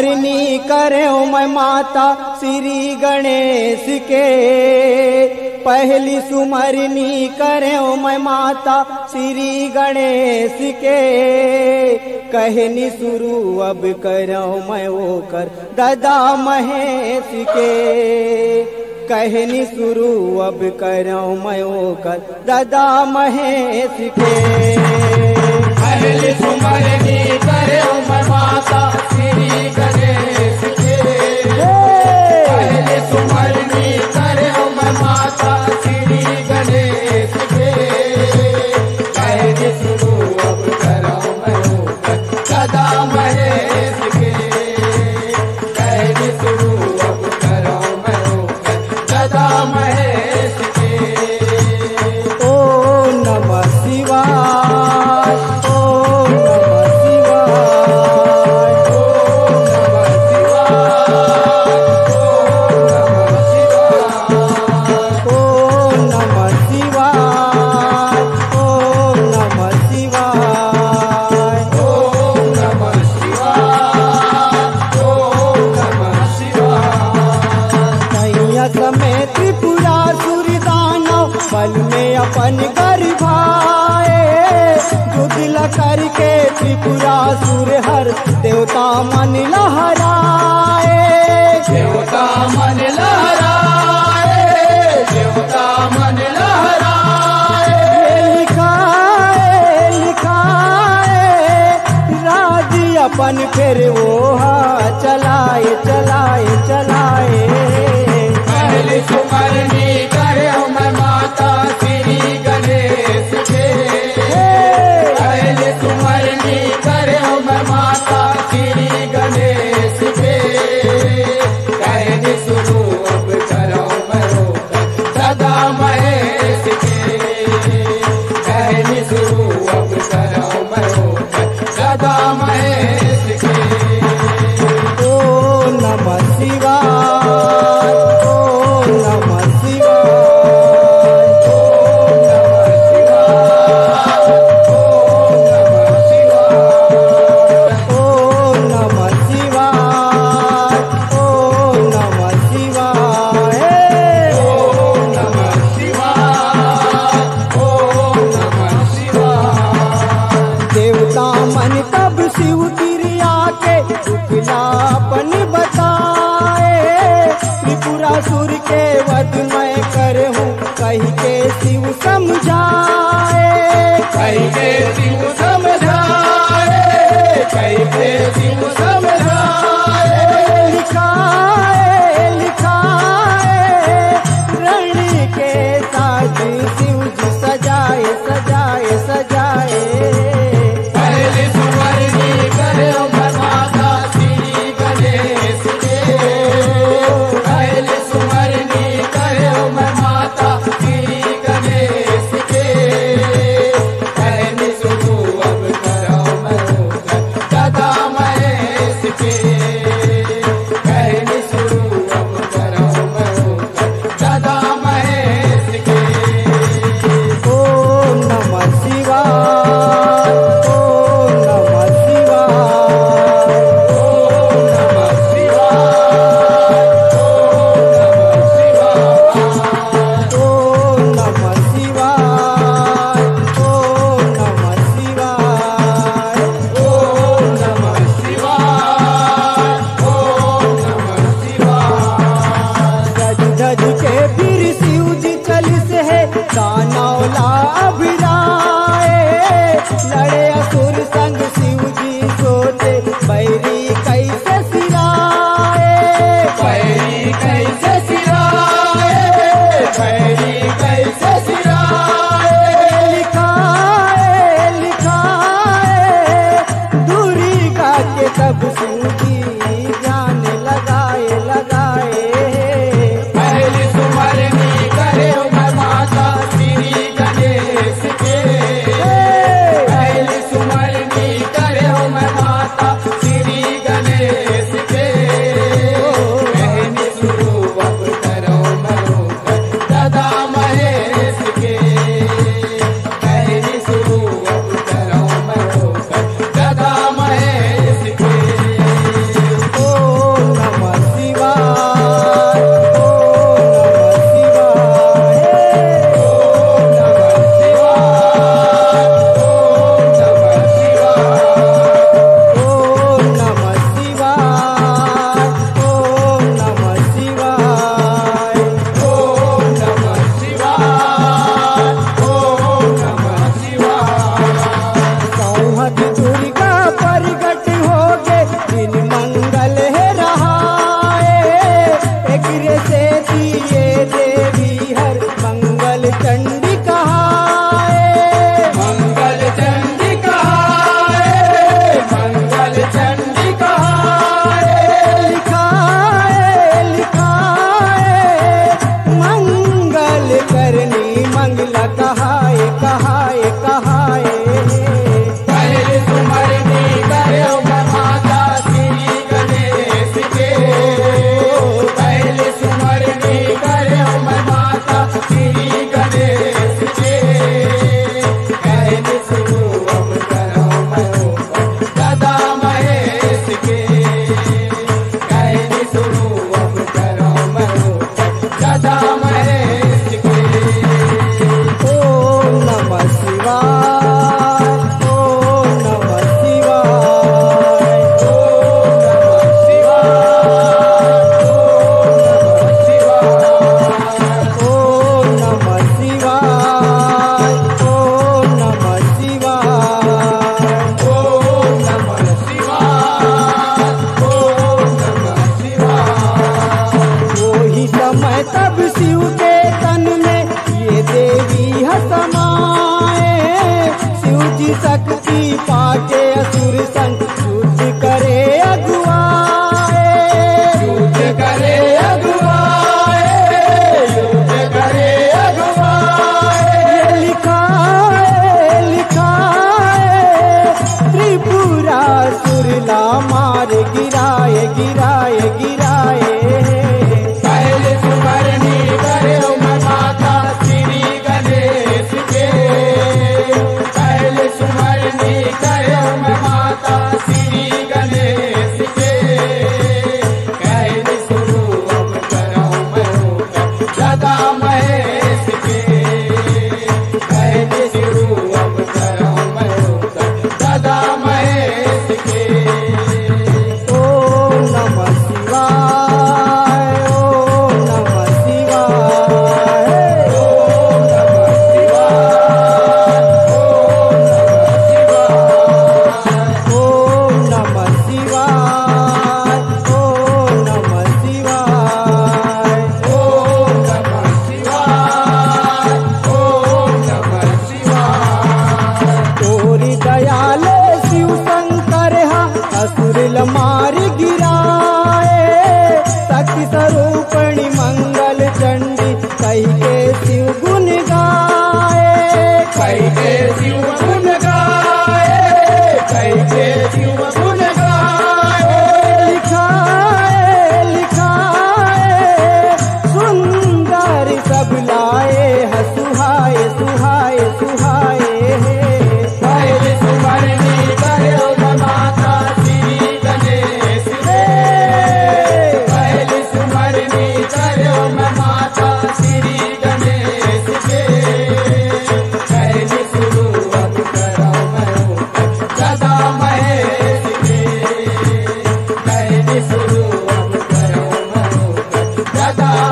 भरनी करे मैं माता श्री गणेश के पहली सुमरनी करे मैं माता श्री गणेश के कहनी शुरू अब करो मैं वो कर ददा महेश के कहनी शुरू अब करो मैं वो कर ददा महेश के पहली सुमरनी करे मैं माता असुर हर देवता मन लहराए। देवता मन लहराए देवता मन लहराए। लिखाए लिखाए राज़ी अपन फिर वो Amen.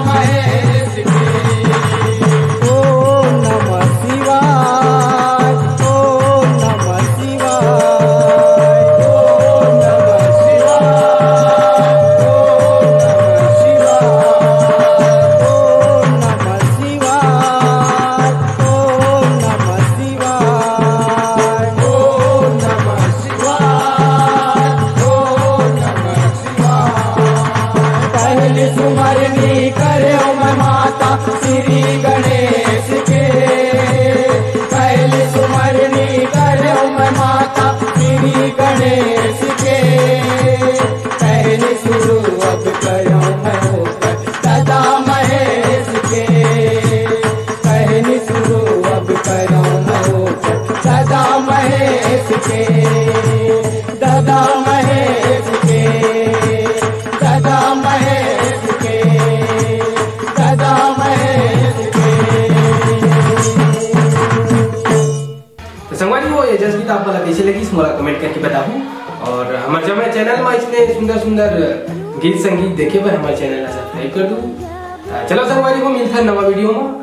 हमारे जसगीत लगी मोला कमेंट करके बताओ और हमारे जब मैं चैनल में इतने सुंदर सुंदर गीत संगीत देखे हुए हमारे चैनल सब्सक्राइब कर दू। चलो सर वाली को मिलता है नवा वीडियो में।